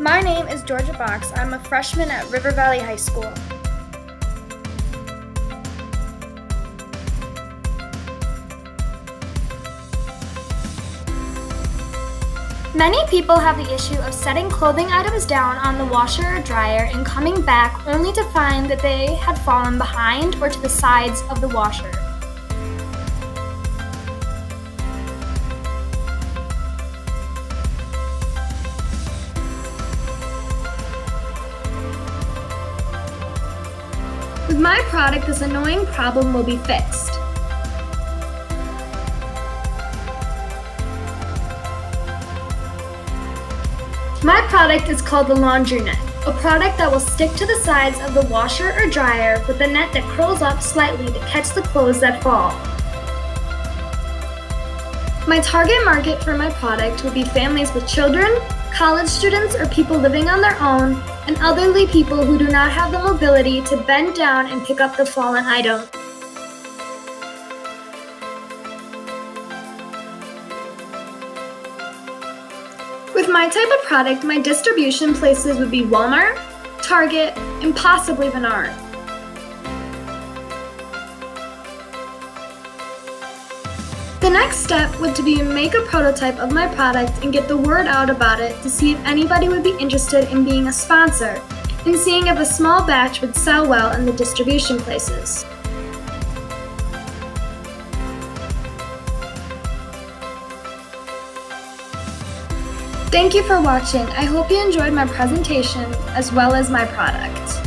My name is Jorja Box. I'm a freshman at River Valley High School. Many people have the issue of setting clothing items down on the washer or dryer and coming back only to find that they had fallen behind or to the sides of the washer. With my product, this annoying problem will be fixed. My product is called the Laundry Net, a product that will stick to the sides of the washer or dryer with a net that curls up slightly to catch the clothes that fall. My target market for my product will be families with children, college students, or people living on their own, and elderly people who do not have the mobility to bend down and pick up the fallen item. With my type of product, my distribution places would be Walmart, Target, and possibly Menard. The next step would to be to make a prototype of my product and get the word out about it to see if anybody would be interested in being a sponsor and seeing if a small batch would sell well in the distribution places. Thank you for watching. I hope you enjoyed my presentation as well as my product.